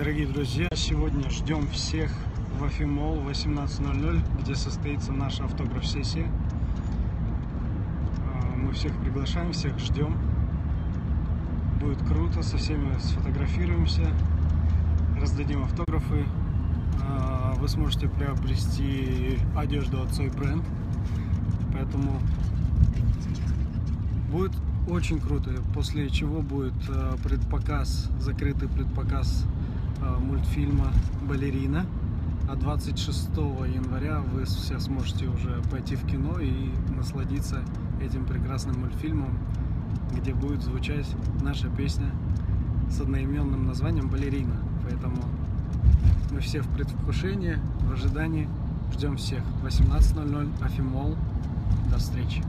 Дорогие друзья, сегодня ждем всех в Афимол 18.00, где состоится наша автограф-сессия. А, Мы всех приглашаем, всех ждем. Будет круто, со всеми сфотографируемся, раздадим автографы. А, Вы сможете приобрести одежду от Soy Brand, поэтому будет очень круто, после чего будет э, предпоказ, закрытый предпоказ мультфильма «Балерина». А 26 января вы все сможете уже пойти в кино и насладиться этим прекрасным мультфильмом, где будет звучать наша песня с одноименным названием «Балерина». Поэтому мы все в предвкушении, в ожидании. Ждем всех. 18.00, Афимол. До встречи.